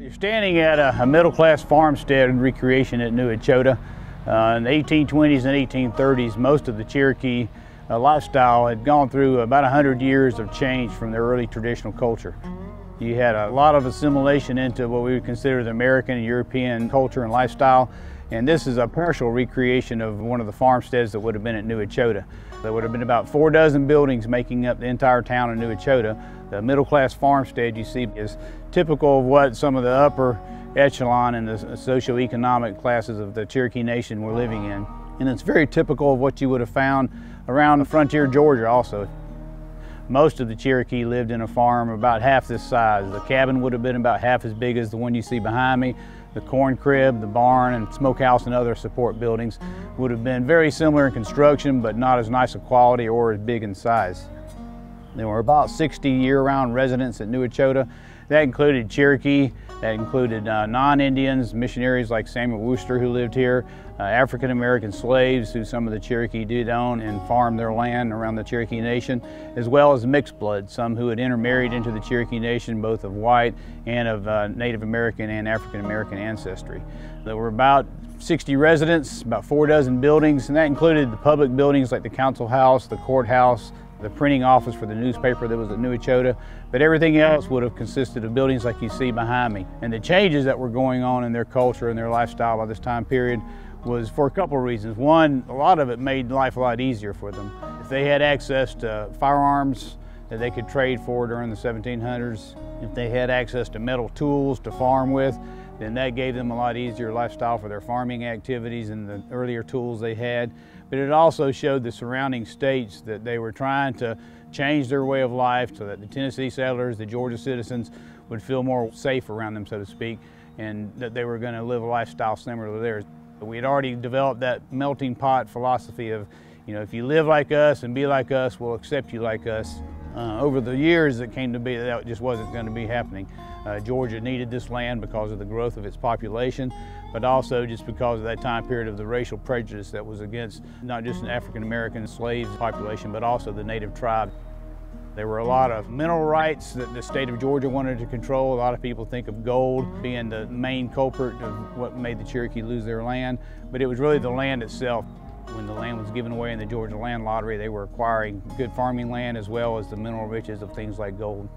You're standing at a, a middle-class farmstead and recreation at New Echota. Uh, in the 1820s and 1830s, most of the Cherokee uh, lifestyle had gone through about 100 years of change from their early traditional culture. You had a lot of assimilation into what we would consider the American and European culture and lifestyle. And this is a partial recreation of one of the farmsteads that would have been at New Echota. There would have been about four dozen buildings making up the entire town of New Echota. The middle class farmstead you see is typical of what some of the upper echelon and the socioeconomic classes of the Cherokee Nation were living in. And it's very typical of what you would have found around the frontier Georgia also. Most of the Cherokee lived in a farm about half this size. The cabin would have been about half as big as the one you see behind me. The corn crib, the barn, and smokehouse and other support buildings would have been very similar in construction, but not as nice a quality or as big in size. There were about 60 year-round residents at New Echota. That included Cherokee, that included uh, non-Indians, missionaries like Samuel Worcester who lived here, uh, African-American slaves who some of the Cherokee did own and farmed their land around the Cherokee Nation, as well as mixed blood, some who had intermarried into the Cherokee Nation, both of white and of uh, Native American and African-American ancestry. There were about 60 residents, about four dozen buildings, and that included the public buildings like the council house, the courthouse, the printing office for the newspaper that was at New Echota, but everything else would have consisted of buildings like you see behind me. And the changes that were going on in their culture and their lifestyle by this time period was for a couple of reasons. One, a lot of it made life a lot easier for them. If they had access to firearms that they could trade for during the 1700s, if they had access to metal tools to farm with, then that gave them a lot easier lifestyle for their farming activities and the earlier tools they had. But it also showed the surrounding states that they were trying to change their way of life so that the Tennessee settlers, the Georgia citizens would feel more safe around them, so to speak, and that they were going to live a lifestyle similar to theirs. We had already developed that melting pot philosophy of, you know, if you live like us and be like us, we'll accept you like us. Uh, over the years, it came to be that just wasn't going to be happening. Uh, Georgia needed this land because of the growth of its population, but also just because of that time period of the racial prejudice that was against not just an African American slave population, but also the native tribe. There were a lot of mineral rights that the state of Georgia wanted to control. A lot of people think of gold being the main culprit of what made the Cherokee lose their land, but it was really the land itself. When the land was given away in the Georgia Land Lottery, they were acquiring good farming land as well as the mineral riches of things like gold.